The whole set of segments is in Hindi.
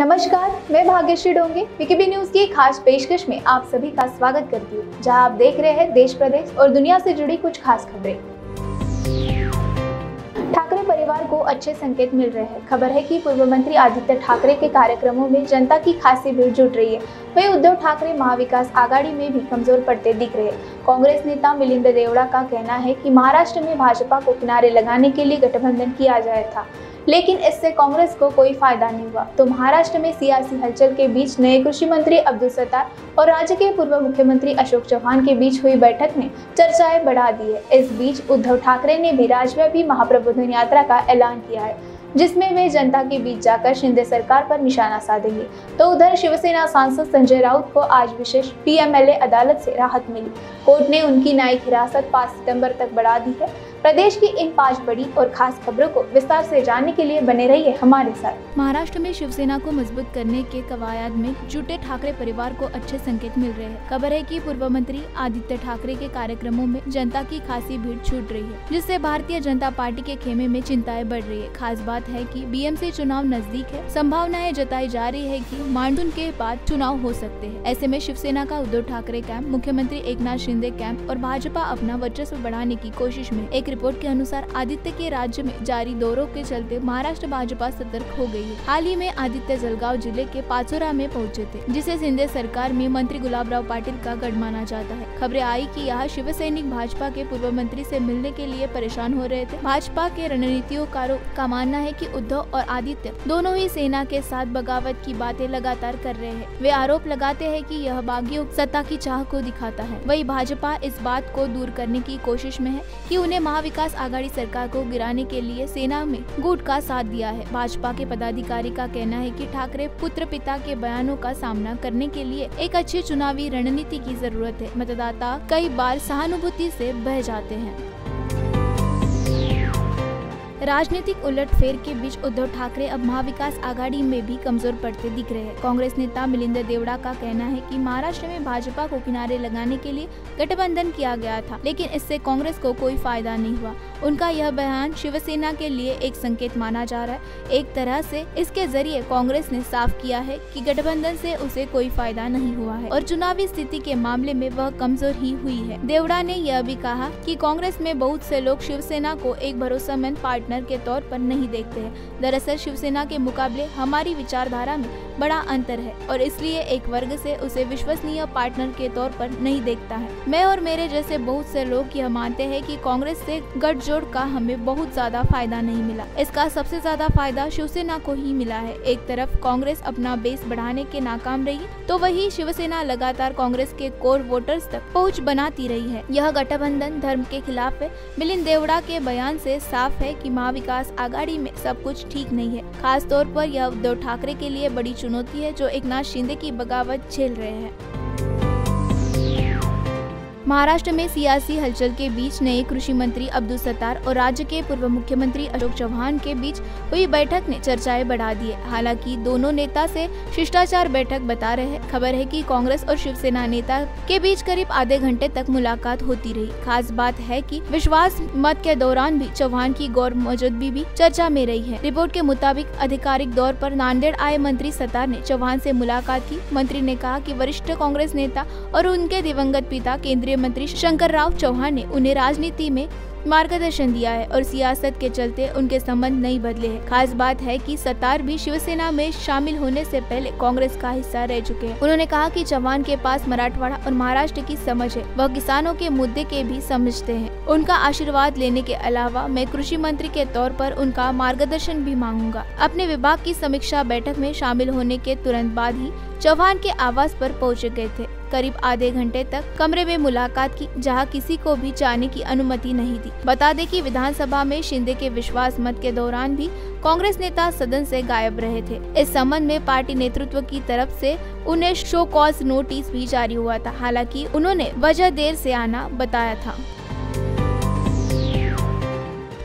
नमस्कार, मैं भाग्यश्री डोंगे विकीबी न्यूज़ की खास पेशकश में आप सभी का स्वागत करती हूँ, जहाँ आप देख रहे हैं देश प्रदेश और दुनिया से जुड़ी कुछ खास खबरें। ठाकरे परिवार को अच्छे संकेत मिल रहे हैं। खबर है कि पूर्व मंत्री आदित्य ठाकरे के कार्यक्रमों में जनता की खासी भीड़ जुट रही है। वही उद्धव ठाकरे महाविकास आघाड़ी में भी कमज़ोर पड़ते दिख रहे कांग्रेस नेता मिलिंद देवड़ा का कहना है कि महाराष्ट्र में भाजपा को किनारे लगाने के लिए गठबंधन किया जाया था। लेकिन इससे कांग्रेस को कोई फ़ायदा नहीं हुआ। तो महाराष्ट्र में सियासी हलचल के बीच नए कृषि मंत्री अब्दुल सत्तार और राज्य के पूर्व मुख्यमंत्री अशोक चौहान के बीच हुई बैठक ने चर्चाएँ बढ़ा दी है। इस बीच उद्धव ठाकरे ने भी राज्यव्यापी महाप्रबोधन यात्रा का ऐलान किया है, जिसमें वे जनता के बीच जाकर शिंदे सरकार पर निशाना साधेंगे। तो उधर शिवसेना सांसद संजय राउत को आज विशेष पीएमएलए अदालत से राहत मिली। कोर्ट ने उनकी न्यायिक हिरासत 5 सितंबर तक बढ़ा दी है। प्रदेश की इन पाँच बड़ी और खास खबरों को विस्तार से जानने के लिए बने रहिए हमारे साथ। महाराष्ट्र में शिवसेना को मज़बूत करने के कवायद में जुटे ठाकरे परिवार को अच्छे संकेत मिल रहे हैं। खबर है कि पूर्व मंत्री आदित्य ठाकरे के कार्यक्रमों में जनता की खासी भीड़ छूट रही है, जिससे भारतीय जनता पार्टी के खेमे में चिंताएँ बढ़ रही है। खास बात है कि बीएमसी चुनाव नज़दीक है। संभावनाएँ जताई जा रही है की मानसून के बाद चुनाव हो सकते हैं। ऐसे में शिवसेना का उद्धव ठाकरे कैंप, मुख्यमंत्री एकनाथ शिंदे कैंप और भाजपा अपना वर्चस्व बढ़ाने की कोशिश में एक रिपोर्ट के अनुसार आदित्य के राज्य में जारी दौरों के चलते महाराष्ट्र भाजपा सतर्क हो गई है। हाल ही में आदित्य जलगांव ज़िले के पाचोरा में पहुँचे थे, जिसे सिंधे सरकार में मंत्री गुलाब राव पाटिल का गढ़ माना जाता है। खबरें आई की यहाँ शिव सैनिक भाजपा के पूर्व मंत्री ऐसी मिलने के लिए परेशान हो रहे थे। भाजपा के रणनीतियों का मानना है की उद्धव और आदित्य दोनों ही सेना के साथ बगावत की बातें लगातार कर रहे हैं। वे आरोप लगाते हैं कि यह बागियों सत्ता की चाह को दिखाता है। वही भाजपा इस बात को दूर करने की कोशिश में है कि उन्हें महाविकास आघाड़ी सरकार को गिराने के लिए सेना में गुट का साथ दिया है। भाजपा के पदाधिकारी का कहना है कि ठाकरे पुत्र पिता के बयानों का सामना करने के लिए एक अच्छी चुनावी रणनीति की ज़रूरत है। मतदाता कई बार सहानुभूति से बह जाते हैं। राजनीतिक उलटफेर के बीच उद्धव ठाकरे अब महाविकास आघाड़ी में भी कमज़ोर पड़ते दिख रहे हैं। कांग्रेस नेता मिलिंदर देवड़ा का कहना है कि महाराष्ट्र में भाजपा को किनारे लगाने के लिए गठबंधन किया गया था, लेकिन इससे कांग्रेस को कोई फ़ायदा नहीं हुआ। उनका यह बयान शिवसेना के लिए एक संकेत माना जा रहा है। एक तरह से इसके ज़रिए कांग्रेस ने साफ़ किया है कि गठबंधन से उसे कोई फ़ायदा नहीं हुआ है और चुनावी स्थिति के मामले में वह कमज़ोर ही हुई है। देवड़ा ने यह भी कहा कि कांग्रेस में बहुत से लोग शिवसेना को एक भरोसेमंद पार्टनर पार्टनर के तौर पर नहीं देखते हैं। दरअसल शिवसेना के मुकाबले हमारी विचारधारा में बड़ा अंतर है और इसलिए एक वर्ग से उसे विश्वसनीय पार्टनर के तौर पर नहीं देखता है। मैं और मेरे जैसे बहुत से लोग यह मानते हैं कि कांग्रेस से गठजोड़ का हमें बहुत ज़्यादा फ़ायदा नहीं मिला। इसका सबसे ज़्यादा फ़ायदा शिवसेना को ही मिला है। एक तरफ़ कांग्रेस अपना बेस बढ़ाने के नाकाम रही तो वही शिवसेना लगातार कांग्रेस के कोर वोटर्स तक पहुँच बनाती रही है। यह गठबंधन धर्म के खिलाफ है। मिलिंद देवड़ा के बयान से साफ़ है कि महाविकास आघाड़ी में सब कुछ ठीक नहीं है। खासतौर पर यह उद्धव ठाकरे के लिए बड़ी चुनौती है, जो एक नाथ शिंदे की बगावत झेल रहे हैं। महाराष्ट्र में सियासी हलचल के बीच नए कृषि मंत्री अब्दुल सत्तार और राज्य के पूर्व मुख्यमंत्री अशोक चौहान के बीच हुई बैठक ने चर्चाएँ बढ़ा दी हालाँकि दोनों नेता से शिष्टाचार बैठक बता रहे हैं। खबर है कि कांग्रेस और शिवसेना नेता के बीच करीब आधे घंटे तक मुलाकात होती रही। खास बात है की विश्वास मत के दौरान भी चौहान की गौर मौजूदगी भी चर्चा में रही है। रिपोर्ट के मुताबिक आधिकारिक दौर पर नांदेड़ आए मंत्री सत्तार ने चौहान से मुलाकात की। मंत्री ने कहा कि वरिष्ठ कांग्रेस नेता और उनके दिवंगत पिता केंद्रीय मंत्री शंकर राव चौहान ने उन्हें राजनीति में मार्गदर्शन दिया है और सियासत के चलते उनके संबंध नहीं बदले हैं। खास बात है कि सतार भी शिवसेना में शामिल होने से पहले कांग्रेस का हिस्सा रह चुके हैं। उन्होंने कहा कि चौहान के पास मराठवाड़ा और महाराष्ट्र की समझ है। वह किसानों के मुद्दे के भी समझते हैं। उनका आशीर्वाद लेने के अलावा मैं कृषि मंत्री के तौर पर उनका मार्गदर्शन भी मांगूँगा। अपने विभाग की समीक्षा बैठक में शामिल होने के तुरंत बाद ही चौहान के आवास पर पहुँच गए थे। करीब आधे घंटे तक कमरे में मुलाकात की, जहाँ किसी को भी जाने की अनुमति नहीं दी। बता दें कि विधानसभा में शिंदे के विश्वास मत के दौरान भी कांग्रेस नेता सदन से गायब रहे थे। इस संबंध में पार्टी नेतृत्व की तरफ़ से उन्हें शो कॉज नोटिस भी जारी हुआ था। हालाँकि उन्होंने वजह देर से आना बताया था।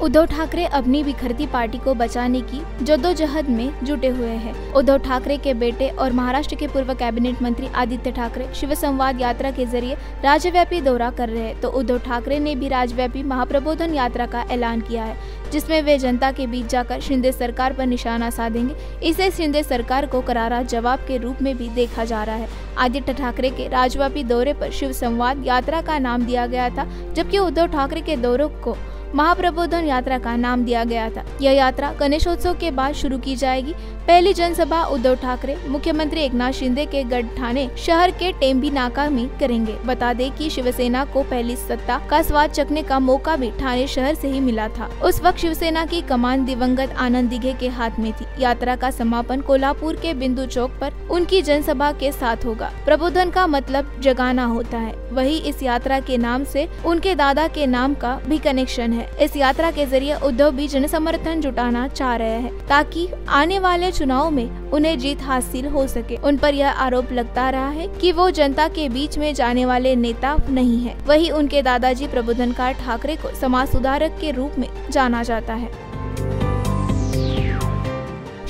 उद्धव ठाकरे अपनी बिखरती पार्टी को बचाने की जद्दोजहद में जुटे हुए हैं। उद्धव ठाकरे के बेटे और महाराष्ट्र के पूर्व कैबिनेट मंत्री आदित्य ठाकरे शिव संवाद यात्रा के ज़रिए राज्यव्यापी दौरा कर रहे हैं तो उद्धव ठाकरे ने भी राज्यव्यापी महाप्रबोधन यात्रा का ऐलान किया है, जिसमें वे जनता के बीच जाकर शिंदे सरकार पर निशाना साधेंगे। इसे शिंदे सरकार को करारा जवाब के रूप में भी देखा जा रहा है। आदित्य ठाकरे के राज्यव्यापी दौरे पर शिव संवाद यात्रा का नाम दिया गया था, जबकि उद्धव ठाकरे के दौरों को महाप्रबोधन यात्रा का नाम दिया गया था। यह यात्रा गणेशोत्सव के बाद शुरू की जाएगी। पहली जनसभा उद्धव ठाकरे, मुख्यमंत्री एकनाथ शिंदे के गढ़ ठाणे शहर के टेम्बी नाका में करेंगे। बता दें कि शिवसेना को पहली सत्ता का स्वाद चखने का मौका भी ठाणे शहर से ही मिला था। उस वक्त शिवसेना की कमान दिवंगत आनंद दिघे के हाथ में थी। यात्रा का समापन कोल्हापुर के बिंदु चौक पर उनकी जनसभा के साथ होगा। प्रबोधन का मतलब जगाना होता है। वही इस यात्रा के नाम से उनके दादा के नाम का भी कनेक्शन है। इस यात्रा के ज़रिए उद्धव भी जन समर्थन जुटाना चाह रहे हैं, ताकि आने वाले चुनाव में उन्हें जीत हासिल हो सके। उन पर यह आरोप लगता रहा है कि वो जनता के बीच में जाने वाले नेता नहीं है। वही उनके दादाजी प्रबोधनकार ठाकरे को समाज सुधारक के रूप में जाना जाता है।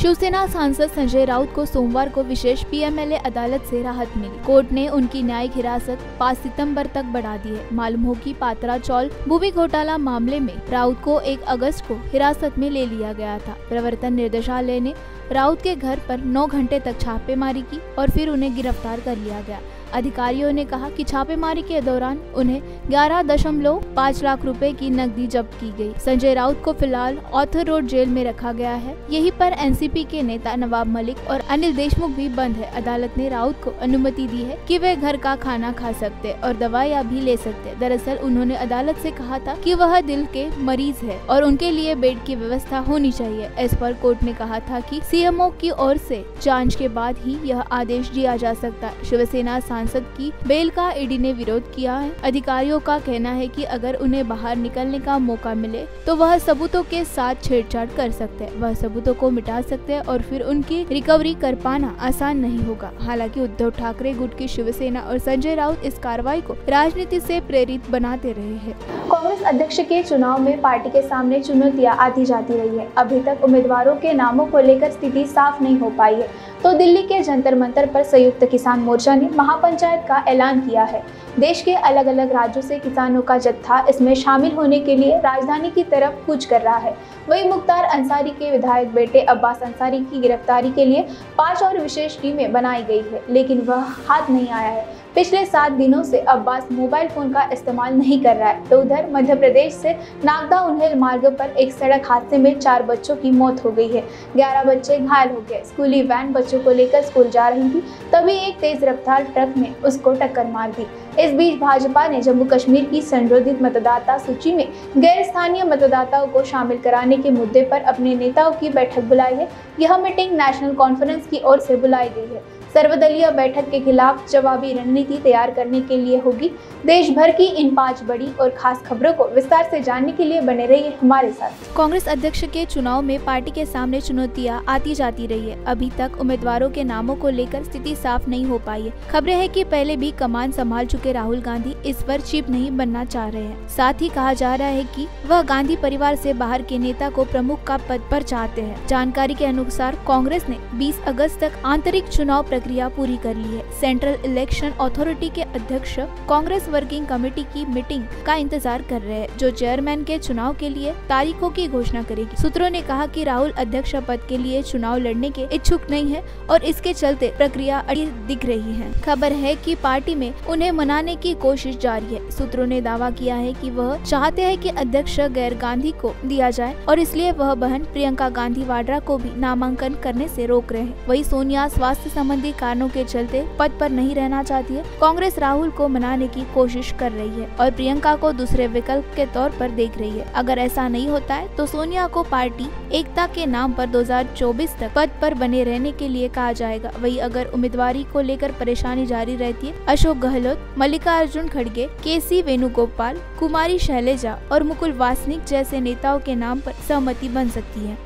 शिवसेना सांसद संजय राउत को सोमवार को विशेष पीएमएलए अदालत से राहत मिली। कोर्ट ने उनकी न्यायिक हिरासत 5 सितंबर तक बढ़ा दी है। मालूम हो कि पात्रा चौल भूमि घोटाला मामले में राउत को 1 अगस्त को हिरासत में ले लिया गया था। प्रवर्तन निर्देशालय ने राउत के घर पर 9 घंटे तक छापेमारी की और फिर उन्हें गिरफ़्तार कर लिया गया। अधिकारियों ने कहा कि छापेमारी के दौरान उन्हें ग्यारह दशमलव पाँच लाख रुपए की नकदी जब्त की गई। संजय राउत को फ़िलहाल ऑथर रोड जेल में रखा गया है। यही पर एनसीपी के नेता नवाब मलिक और अनिल देशमुख भी बंद है। अदालत ने राउत को अनुमति दी है कि वे घर का खाना खा सकते और दवाइयाँ भी ले सकते। दरअसल उन्होंने अदालत ऐसी कहा था की वह दिल के मरीज़ है और उनके लिए बेड की व्यवस्था होनी चाहिए। इस पर कोर्ट ने कहा था की सीएमओ की ओर ऐसी जाँच के बाद ही यह आदेश दिया जा सकता। शिवसेना सांसद की बेल का ईडी ने विरोध किया है। अधिकारियों का कहना है कि अगर उन्हें बाहर निकलने का मौका मिले तो वह सबूतों के साथ छेड़छाड़ कर सकते हैं। वह सबूतों को मिटा सकते हैं और फिर उनकी रिकवरी कर पाना आसान नहीं होगा। हालाँकि उद्धव ठाकरे, गुट की शिवसेना और संजय राउत इस कार्रवाई को राजनीति से प्रेरित बनाते रहे हैं। कांग्रेस अध्यक्ष के चुनाव में पार्टी के सामने चुनौतियाँ आती जाती रही है। अभी तक उम्मीदवारों के नामों को लेकर स्थिति साफ़ नहीं हो पाई है। तो दिल्ली के जंतर मंतर पर संयुक्त किसान मोर्चा ने महापंचायत का ऐलान किया है। देश के अलग अलग राज्यों से किसानों का जत्था इसमें शामिल होने के लिए राजधानी की तरफ़ कूच कर रहा है। वही मुख्तार अंसारी के विधायक बेटे अब्बास अंसारी की गिरफ्तारी के लिए पाँच और विशेष टीमें बनाई गई है, लेकिन वह हाथ नहीं आया है। पिछले सात दिनों से अब्बास मोबाइल फ़ोन का इस्तेमाल नहीं कर रहा है तो उधर मध्य प्रदेश से नागदा उन्हेल मार्ग पर एक सड़क हादसे में चार बच्चों की मौत हो गई है। ग्यारह बच्चे घायल हो गए। स्कूली वैन बच्चों को लेकर स्कूल जा रही थी, तभी एक तेज रफ्तार ट्रक ने उसको टक्कर मार दी। इस बीच भाजपा ने जम्मू कश्मीर की संशोधित मतदाता सूची में गैर स्थानीय मतदाताओं को शामिल कराने के मुद्दे पर अपने नेताओं की बैठक बुलाई है। यह मीटिंग नेशनल कॉन्फ्रेंस की ओर से बुलाई गई है। सर्वदलीय बैठक के खिलाफ जवाबी रणनीति तैयार करने के लिए होगी। देश भर की इन पाँच बड़ी और खास खबरों को विस्तार से जानने के लिए बने रहिए हमारे साथ। कांग्रेस अध्यक्ष के चुनाव में पार्टी के सामने चुनौतियाँ आती जाती रही है। अभी तक उम्मीदवारों के नामों को लेकर स्थिति साफ़ नहीं हो पाई है। खबरें है की पहले भी कमान संभाल चुके राहुल गांधी इस पर चिप नहीं बनना चाह रहे हैं। साथ ही कहा जा रहा है की वह गांधी परिवार ऐसी बाहर के नेता को प्रमुख का पद पर चाहते हैं। जानकारी के अनुसार कांग्रेस ने बीस अगस्त तक आंतरिक चुनाव प्रक्रिया पूरी कर ली है। सेंट्रल इलेक्शन अथॉरिटी के अध्यक्ष, कांग्रेस वर्किंग कमेटी की मीटिंग का इंतज़ार कर रहे हैं, जो चेयरमैन के चुनाव के लिए तारीखों की घोषणा करेगी। सूत्रों ने कहा कि राहुल अध्यक्ष पद के लिए चुनाव लड़ने के इच्छुक नहीं है और इसके चलते प्रक्रिया अड़ी दिख रही है। खबर है की पार्टी में उन्हें मनाने की कोशिश जारी है। सूत्रों ने दावा किया है कि वह चाहते है की अध्यक्ष गैर गांधी को दिया जाए और इसलिए वह बहन प्रियंका गांधी वाड्रा को भी नामांकन करने से रोक रहे हैं। वही सोनिया स्वास्थ्य संबंधी कारणों के चलते पद पर नहीं रहना चाहती है। कांग्रेस राहुल को मनाने की कोशिश कर रही है और प्रियंका को दूसरे विकल्प के तौर पर देख रही है। अगर ऐसा नहीं होता है तो सोनिया को पार्टी एकता के नाम पर 2024 तक पद पर बने रहने के लिए कहा जाएगा। वही अगर उम्मीदवारी को लेकर परेशानी जारी रहती है, अशोक गहलोत, मल्लिकार्जुन खड़गे के सी वेणुगोपाल, कुमारी शैलेजा और मुकुल वासनिक जैसे नेताओं के नाम पर सहमति बन सकती है।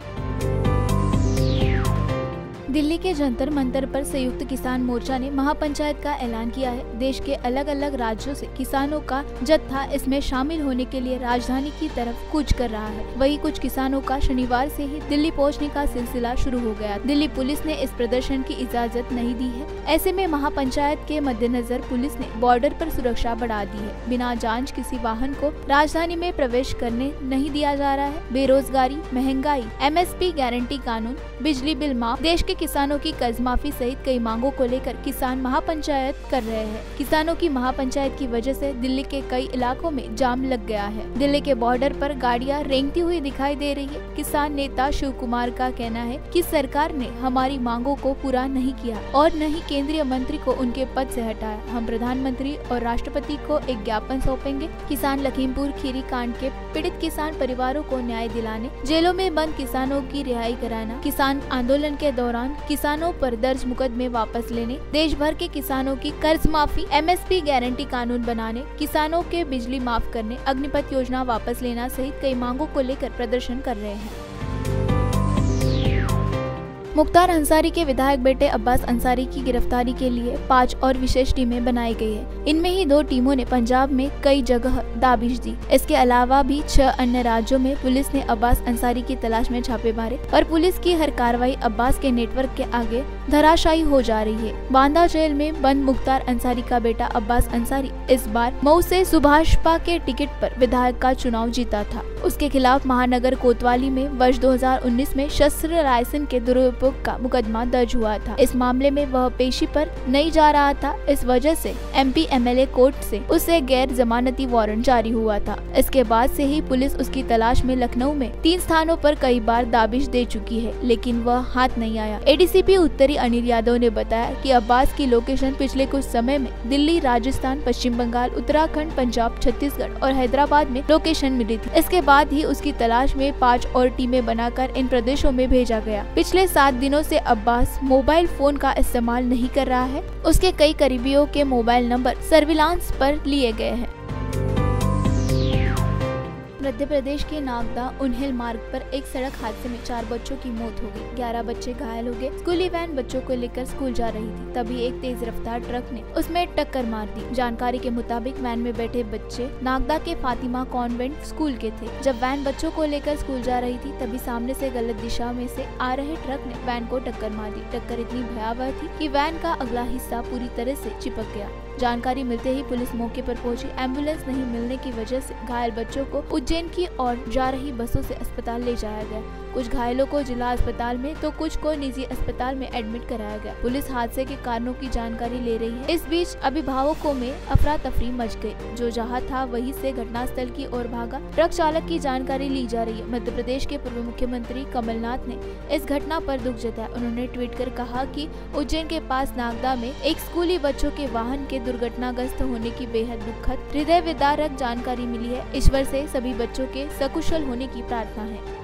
दिल्ली के जंतर मंतर पर संयुक्त किसान मोर्चा ने महापंचायत का ऐलान किया है। देश के अलग अलग राज्यों से किसानों का जत्था इसमें शामिल होने के लिए राजधानी की तरफ़ कूच कर रहा है। वही कुछ किसानों का शनिवार से ही दिल्ली पहुँचने का सिलसिला शुरू हो गया। दिल्ली पुलिस ने इस प्रदर्शन की इजाज़त नहीं दी है। ऐसे में महापंचायत के मद्देनजर पुलिस ने बॉर्डर पर सुरक्षा बढ़ा दी है। बिना जाँच किसी वाहन को राजधानी में प्रवेश करने नहीं दिया जा रहा है। बेरोजगारी, महँगाई, एमएसपी गारंटी कानून, बिजली बिल माफ़, देश के किसानों की कर्ज माफ़ी सहित कई मांगों को लेकर किसान महापंचायत कर रहे हैं। किसानों की महापंचायत की वजह से दिल्ली के कई इलाकों में जाम लग गया है। दिल्ली के बॉर्डर पर गाड़ियाँ रेंगती हुई दिखाई दे रही है। किसान नेता शिव कुमार का कहना है कि सरकार ने हमारी मांगों को पूरा नहीं किया और न ही केंद्रीय मंत्री को उनके पद से हटाया। हम प्रधानमंत्री और राष्ट्रपति को एक ज्ञापन सौंपेंगे। किसान लखीमपुर खीरी कांड के पीड़ित किसान परिवारों को न्याय दिलाने, जेलों में बंद किसानों की रिहाई कराना, किसान आंदोलन के दौरान किसानों पर दर्ज मुकदमे वापस लेने देश भर के किसानों की कर्ज माफ़ी एमएसपी गारंटी कानून बनाने, किसानों के बिजली माफ़ करने, अग्निपथ योजना वापस लेना सहित कई मांगों को लेकर प्रदर्शन कर रहे हैं। मुख्तार अंसारी के विधायक बेटे अब्बास अंसारी की गिरफ्तारी के लिए पाँच और विशेष टीमें बनाई गई है। इनमें ही दो टीमों ने पंजाब में कई जगह दाबिश दी। इसके अलावा भी छह अन्य राज्यों में पुलिस ने अब्बास अंसारी की तलाश में छापे मारे और पुलिस की हर कार्रवाई अब्बास के नेटवर्क के आगे धराशायी हो जा रही है। बांदा जेल में बंद मुख्तार अंसारी का बेटा अब्बास अंसारी इस बार मऊ से सुभाषपा के टिकट पर विधायक का चुनाव जीता था। उसके खिलाफ महानगर कोतवाली में वर्ष 2019 में शस्त्र लाइसेंस के दुरुपयोग का मुकदमा दर्ज हुआ था। इस मामले में वह पेशी पर नहीं जा रहा था। इस वजह से एमपी एमएलए कोर्ट से उसे गैर जमानती वारंट जारी हुआ था। इसके बाद से ही पुलिस उसकी तलाश में लखनऊ में तीन स्थानों पर कई बार दाबिश दे चुकी है, लेकिन वह हाथ नहीं आया। एडीसीपी उत्तरी अनिल यादव ने बताया कि अब्बास की लोकेशन पिछले कुछ समय में दिल्ली, राजस्थान, पश्चिम बंगाल, उत्तराखंड, पंजाब, छत्तीसगढ़ और हैदराबाद में लोकेशन मिली थी। इसके बाद ही उसकी तलाश में पाँच और टीमें बनाकर इन प्रदेशों में भेजा गया। पिछले सात दिनों से अब्बास मोबाइल फ़ोन का इस्तेमाल नहीं कर रहा है। उसके कई करीबियों के मोबाइल नंबर सर्विलांस पर लिए गए हैं। मध्य प्रदेश के नागदा उन्हेल मार्ग पर एक सड़क हादसे में चार बच्चों की मौत हो गई। ग्यारह बच्चे घायल हो गए। स्कूली वैन बच्चों को लेकर स्कूल जा रही थी। तभी एक तेज रफ्तार ट्रक ने उसमें टक्कर मार दी। जानकारी के मुताबिक वैन में बैठे बच्चे नागदा के फातिमा कॉन्वेंट स्कूल के थे। जब वैन बच्चों को लेकर स्कूल जा रही थी, तभी सामने से गलत दिशा में से आ रहे ट्रक ने वैन को टक्कर मार दी। टक्कर इतनी भयावह थी कि वैन का अगला हिस्सा पूरी तरह से चिपक गया। जानकारी मिलते ही पुलिस मौके पर पहुँची। एंबुलेंस नहीं मिलने की वजह से घायल बच्चों को उज्जैन की ओर जा रही बसों से अस्पताल ले जाया गया। कुछ घायलों को जिला अस्पताल में तो कुछ को निजी अस्पताल में एडमिट कराया गया। पुलिस हादसे के कारणों की जानकारी ले रही है। इस बीच अभिभावकों में अफरा तफरी मच गई जो जहाँ था, वहीं से घटनास्थल की ओर भागा। ट्रक चालक की जानकारी ली जा रही है। मध्य प्रदेश के पूर्व मुख्यमंत्री कमलनाथ ने इस घटना पर दुख जताया। उन्होंने ट्वीट कर कहा कि उज्जैन के पास नागदा में एक स्कूली बच्चों के वाहन के दुर्घटनाग्रस्त होने की बेहद दुखद हृदय विदारक जानकारी मिली है। ईश्वर से सभी बच्चों के सकुशल होने की प्रार्थना है।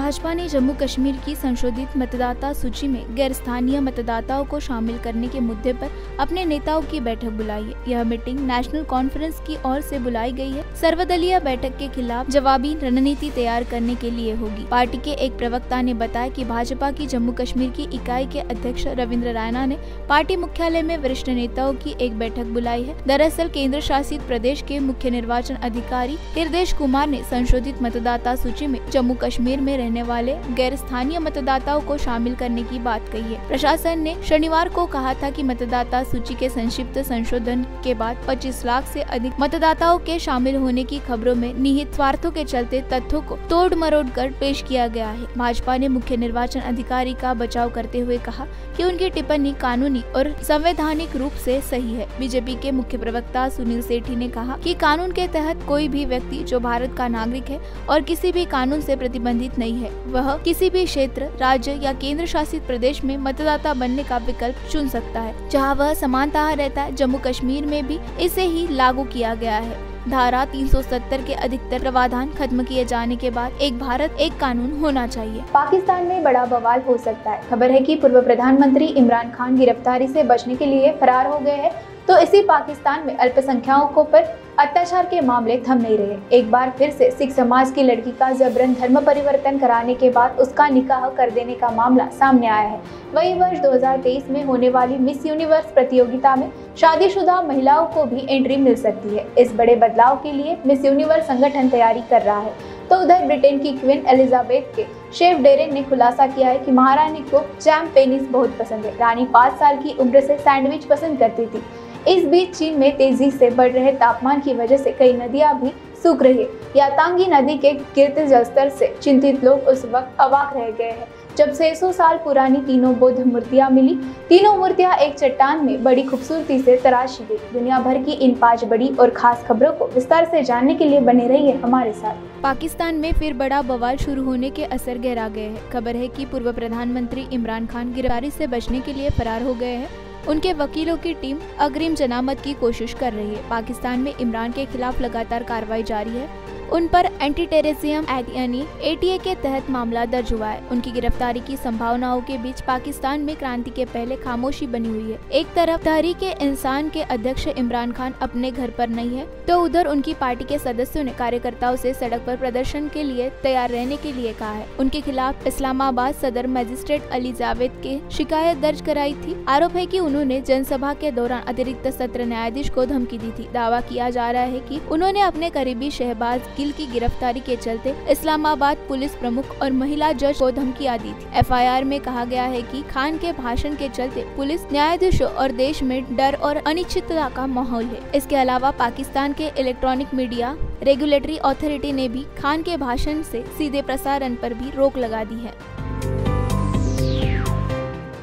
भाजपा ने जम्मू कश्मीर की संशोधित मतदाता सूची में गैर स्थानीय मतदाताओं को शामिल करने के मुद्दे पर अपने नेताओं की बैठक बुलाई है। यह मीटिंग नेशनल कॉन्फ्रेंस की ओर से बुलाई गई है। सर्वदलीय बैठक के खिलाफ जवाबी रणनीति तैयार करने के लिए होगी। पार्टी के एक प्रवक्ता ने बताया कि भाजपा की जम्मू कश्मीर की इकाई के अध्यक्ष रविंद्र रायना ने पार्टी मुख्यालय में वरिष्ठ नेताओं की एक बैठक बुलाई है। दरअसल केंद्र शासित प्रदेश के मुख्य निर्वाचन अधिकारी हृदय कुमार ने संशोधित मतदाता सूची में जम्मू कश्मीर में रहने वाले गैर स्थानीय मतदाताओं को शामिल करने की बात कही है। प्रशासन ने शनिवार को कहा था कि मतदाता सूची के संक्षिप्त संशोधन के बाद 25 लाख से अधिक मतदाताओं के शामिल होने की खबरों में निहित स्वार्थों के चलते तथ्यों को तोड़ मरोड़ कर पेश किया गया है। भाजपा ने मुख्य निर्वाचन अधिकारी का बचाव करते हुए कहा कि उनकी टिप्पणी कानूनी और संवैधानिक रूप से सही है। बीजेपी के मुख्य प्रवक्ता सुनील सेठी ने कहा कि कानून के तहत कोई भी व्यक्ति जो भारत का नागरिक है और किसी भी कानून से प्रतिबंधित नहीं है वह किसी भी क्षेत्र, राज्य या केंद्र शासित प्रदेश में मतदाता बनने का विकल्प चुन सकता है, जहाँ वह समानता रहता है। जम्मू कश्मीर में भी इसे ही लागू किया गया है। धारा 370 के अधिकतर प्रावधान खत्म किए जाने के बाद एक भारत, एक कानून होना चाहिए। पाकिस्तान में बड़ा बवाल हो सकता है। खबर है कि पूर्व प्रधानमंत्री इमरान खान गिरफ्तारी से बचने के लिए फरार हो गए हैं। तो इसी पाकिस्तान में अल्पसंख्यकों पर अत्याचार के मामले थम नहीं रहे। एक बार फिर से सिख समाज की लड़की का जबरन धर्म परिवर्तन कराने के बाद उसका निकाह कर देने का मामला सामने आया है। वही वर्ष 2023 में होने वाली मिस यूनिवर्स प्रतियोगिता में शादीशुदा महिलाओं को भी एंट्री मिल सकती है। इस बड़े बदलाव के लिए मिस यूनिवर्स संगठन तैयारी कर रहा है। तो उधर ब्रिटेन की क्वीन एलिजाबेथ के शेफ डेरेन ने खुलासा किया है कि महारानी को जैम पेनिस बहुत पसंद है। रानी पाँच साल की उम्र से सैंडविच पसंद करती थी। इस बीच चीन में तेज़ी से बढ़ रहे तापमान की वजह से कई नदियाँ भी सूख रही है। यातांगी नदी के गिरते जलस्तर से चिंतित लोग उस वक्त अवाक रह गए हैं, जब 600 साल पुरानी तीनों बुद्ध मूर्तियाँ मिली। तीनों मूर्तियाँ एक चट्टान में बड़ी खूबसूरती से तराशी गई। दुनिया भर की इन पाँच बड़ी और खास खबरों को विस्तार से जानने के लिए बने रहिए हमारे साथ। पाकिस्तान में फिर बड़ा बवाल शुरू होने के असर गहरा गए हैं। खबर है कि पूर्व प्रधानमंत्री इमरान खान गिरफ्तारी से बचने के लिए फरार हो गए हैं। उनके वकीलों की टीम अग्रिम जनामत की कोशिश कर रही है। पाकिस्तान में इमरान के खिलाफ लगातार कार्रवाई जारी है। उन पर एंटी टेरेसियम एक्ट यानी एटीए के तहत मामला दर्ज हुआ है। उनकी गिरफ्तारी की संभावनाओं के बीच पाकिस्तान में क्रांति के पहले खामोशी बनी हुई है। एक तरफ़ तहरीक इंसान के अध्यक्ष इमरान खान अपने घर पर नहीं है तो उधर उनकी पार्टी के सदस्यों ने कार्यकर्ताओं से सड़क पर प्रदर्शन के लिए तैयार रहने के लिए कहा है। उनके खिलाफ इस्लामाबाद सदर मजिस्ट्रेट अली जावेद के शिकायत दर्ज कराई थी। आरोप है की उन्होंने जनसभा के दौरान अतिरिक्त सत्र न्यायाधीश को धमकी दी थी। दावा किया जा रहा है की उन्होंने अपने करीबी शहबाज गिल की गिरफ्तारी के चलते इस्लामाबाद पुलिस प्रमुख और महिला जज को धमकियाँ दी थी। एफआईआर में कहा गया है कि खान के भाषण के चलते पुलिस न्यायाधीशों और देश में डर और अनिश्चितता का माहौल है। इसके अलावा पाकिस्तान के इलेक्ट्रॉनिक मीडिया, रेगुलेटरी अथॉरिटी ने भी खान के भाषण से सीधे प्रसारण पर भी रोक लगा दी है।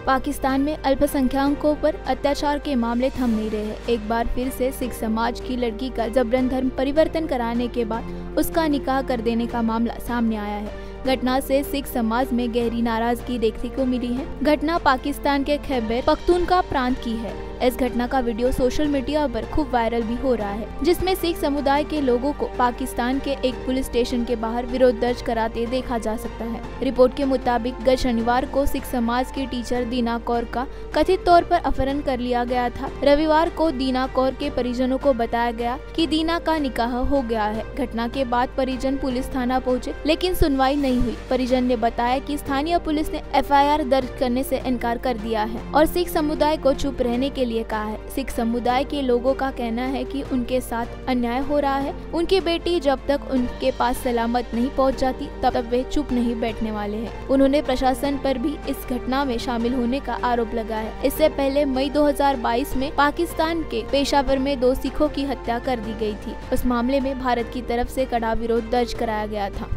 पाकिस्तान में अल्पसंख्यकों पर अत्याचार के मामले थम नहीं रहे हैं। एक बार फिर से सिख समाज की लड़की का जबरन धर्म परिवर्तन कराने के बाद उसका निकाह कर देने का मामला सामने आया है। घटना से सिख समाज में गहरी नाराज़गी देखने को मिली है। घटना पाकिस्तान के खैबर पख्तूनखा प्रांत की है। इस घटना का वीडियो सोशल मीडिया पर खूब वायरल भी हो रहा है, जिसमें सिख समुदाय के लोगों को पाकिस्तान के एक पुलिस स्टेशन के बाहर विरोध दर्ज कराते देखा जा सकता है। रिपोर्ट के मुताबिक, गत शनिवार को सिख समाज की टीचर दीना कौर का कथित तौर पर अपहरण कर लिया गया था। रविवार को दीना कौर के परिजनों को बताया गया कि दीना का निकाह हो गया है। घटना के बाद परिजन पुलिस थाना पहुँचे, लेकिन सुनवाई नहीं हुई। परिजन ने बताया कि स्थानीय पुलिस ने एफआईआर दर्ज करने से इनकार कर दिया है और सिख समुदाय को चुप रहने के लिए कहा है। सिख समुदाय के लोगों का कहना है कि उनके साथ अन्याय हो रहा है। उनकी बेटी जब तक उनके पास सलामत नहीं पहुँच जाती, तब तक वे चुप नहीं बैठने वाले हैं। उन्होंने प्रशासन पर भी इस घटना में शामिल होने का आरोप लगाया। इससे पहले मई 2022 में पाकिस्तान के पेशावर में दो सिखों की हत्या कर दी गई थी। उस मामले में भारत की तरफ़ से कड़ा विरोध दर्ज कराया गया था।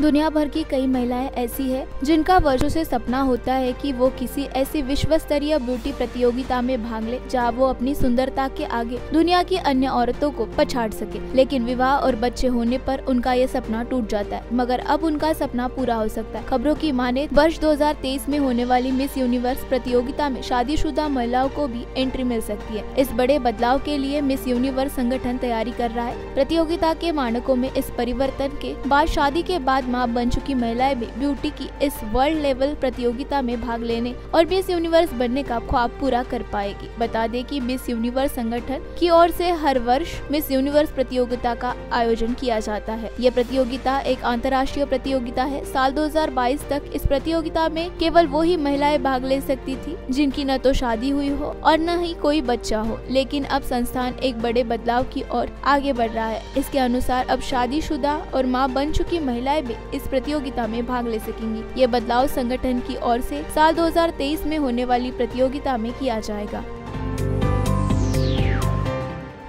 दुनिया भर की कई महिलाएँ ऐसी है, जिनका वर्षों से सपना होता है कि वो किसी ऐसी विश्व स्तरीय ब्यूटी प्रतियोगिता में भाग ले, जहाँ वो अपनी सुंदरता के आगे दुनिया की अन्य औरतों को पछाड़ सके। लेकिन विवाह और बच्चे होने पर उनका ये सपना टूट जाता है, मगर अब उनका सपना पूरा हो सकता है। खबरों की माने, वर्ष 2023 में होने वाली मिस यूनिवर्स प्रतियोगिता में शादीशुदा महिलाओं को भी एंट्री मिल सकती है। इस बड़े बदलाव के लिए मिस यूनिवर्स संगठन तैयारी कर रहा है। प्रतियोगिता के मानकों में इस परिवर्तन के बाद शादी के बाद माँ बन चुकी महिलाएँ भी ब्यूटी की इस वर्ल्ड लेवल प्रतियोगिता में भाग लेने और मिस यूनिवर्स बनने का ख्वाब पूरा कर पाएगी। बता दें कि मिस यूनिवर्स संगठन की ओर से हर वर्ष मिस यूनिवर्स प्रतियोगिता का आयोजन किया जाता है। ये प्रतियोगिता एक अंतर्राष्ट्रीय प्रतियोगिता है। साल 2022 तक इस प्रतियोगिता में केवल वो ही महिलाएँ भाग ले सकती थी, जिनकी न तो शादी हुई हो और न ही कोई बच्चा हो। लेकिन अब संस्थान एक बड़े बदलाव की ओर आगे बढ़ रहा है। इसके अनुसार अब शादीशुदा और माँ बन चुकी महिलाएँ भी इस प्रतियोगिता में भाग ले सकेंगी। ये बदलाव संगठन की ओर से साल 2023 में होने वाली प्रतियोगिता में किया जाएगा।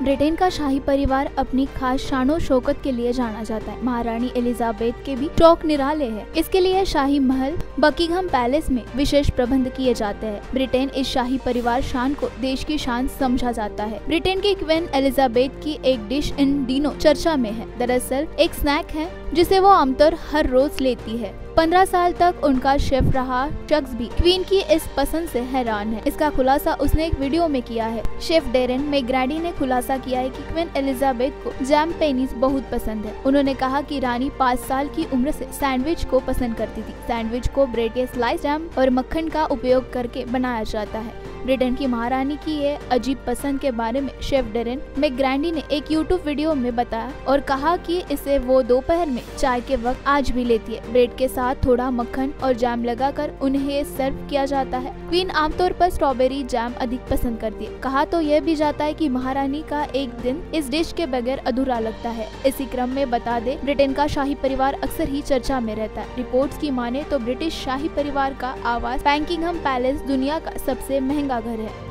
ब्रिटेन का शाही परिवार अपनी खास शानो शौकत के लिए जाना जाता है। महारानी एलिजाबेथ के भी चौक निराले हैं। इसके लिए शाही महल बकिंगम पैलेस में विशेष प्रबंध किए जाते हैं। ब्रिटेन इस शाही परिवार शान को देश की शान समझा जाता है। ब्रिटेन की क्वीन एलिजाबेथ की एक डिश इन दिनों चर्चा में है। दरअसल, एक स्नैक है, जिसे वो आमतौर हर रोज लेती है। पंद्रह साल तक उनका शेफ रहा शख्स भी। क्वीन की इस पसंद से हैरान है। इसका खुलासा उसने एक वीडियो में किया है। शेफ डेरन मेग्रैडी ने खुलासा किया है कि क्वीन एलिजाबेथ को जैम पेनीस बहुत पसंद है। उन्होंने कहा कि रानी पाँच साल की उम्र से सैंडविच को पसंद करती थी। सैंडविच को ब्रेड के स्लाइस जैम और मक्खन का उपयोग करके बनाया जाता है। ब्रिटेन की महारानी की ये अजीब पसंद के बारे में शेफ डेरेन मैग्रैंडी ने एक यूट्यूब वीडियो में बताया और कहा कि इसे वो दोपहर में चाय के वक्त आज भी लेती है। ब्रेड के साथ थोड़ा मक्खन और जैम लगाकर उन्हें सर्व किया जाता है। क्वीन आमतौर पर स्ट्रॉबेरी, जैम अधिक पसंद करती है। कहा तो यह भी जाता है की महारानी का एक दिन इस डिश के बगैर अधूरा लगता है। इसी क्रम में बता दे, ब्रिटेन का शाही परिवार अक्सर ही चर्चा में रहता है। रिपोर्ट्स की माने तो ब्रिटिश शाही परिवार का आवास पैंकिंगहम पैलेस दुनिया का सबसे महँगा घर है।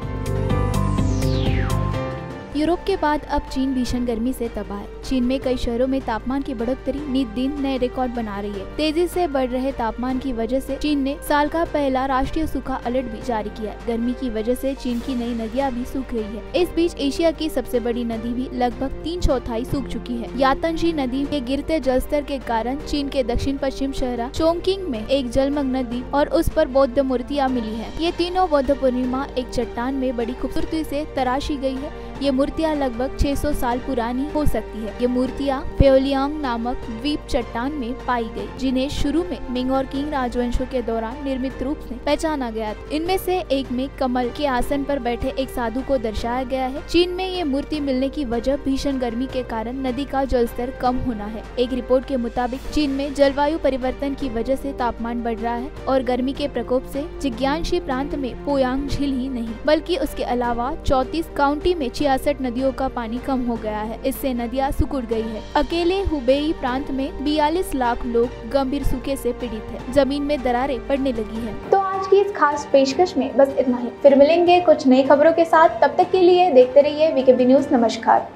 यूरोप के बाद अब चीन भीषण गर्मी से तबाह है। चीन में कई शहरों में तापमान की बढ़ोतरी नित दिन नए रिकॉर्ड बना रही है। तेज़ी से बढ़ रहे तापमान की वजह से चीन ने साल का पहला राष्ट्रीय सूखा अलर्ट भी जारी किया है। गर्मी की वजह से चीन की नई नदियाँ भी सूख रही है। इस बीच एशिया की सबसे बड़ी नदी भी लगभग तीन चौथाई सूख चुकी है। यातनशी नदी के गिरते जलस्तर के कारण चीन के दक्षिण पश्चिम शहर चोंगकिंग में एक जलमग्न नदी और उस पर बौद्ध मूर्तियाँ मिली है। ये तीनों बौद्ध पूर्णिमा एक चट्टान में बड़ी खूबसूरती से तराशी गई है। ये मूर्तियाँ लगभग 600 साल पुरानी हो सकती है। ये मूर्तियाँ पेोलियांग नामक द्वीप चट्टान में पाई गई, जिन्हें शुरू में मिंग और किंग राजवंशों के दौरान निर्मित रूप से पहचाना गया इनमें से एक में कमल के आसन पर बैठे एक साधु को दर्शाया गया है। चीन में ये मूर्ति मिलने की वजह भीषण गर्मी के कारण नदी का जल स्तर कम होना है। एक रिपोर्ट के मुताबिक, चीन में जलवायु परिवर्तन की वजह से तापमान बढ़ रहा है और गर्मी के प्रकोप से जिज्ञानशी प्रांत में पोयांग झील ही नहीं, बल्कि उसके अलावा चौतीस काउंटी में छियासठ नदियों का पानी कम हो गया है। इससे नदियाँ सुकुड़ गई है। अकेले हुबेई प्रांत में बयालीस लाख लोग गंभीर सूखे से पीड़ित है। ज़मीन में दरारें पड़ने लगी है। तो आज की इस खास पेशकश में बस इतना ही। फिर मिलेंगे कुछ नई खबरों के साथ। तब तक के लिए देखते रहिए वीकेबी न्यूज़, नमस्कार।